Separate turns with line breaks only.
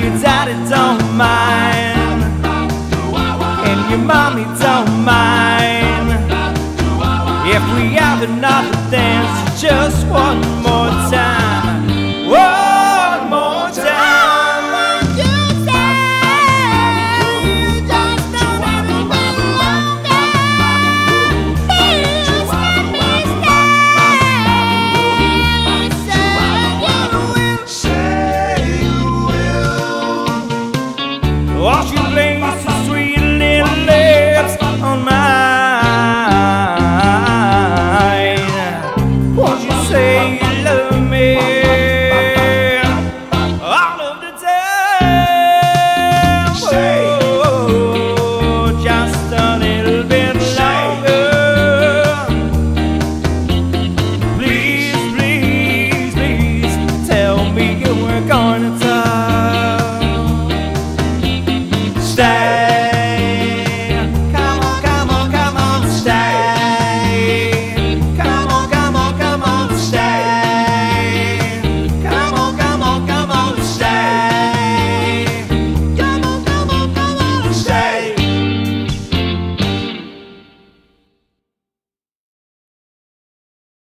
your daddy don't mind, and your mommy don't mind. If we have another dance, just one. wash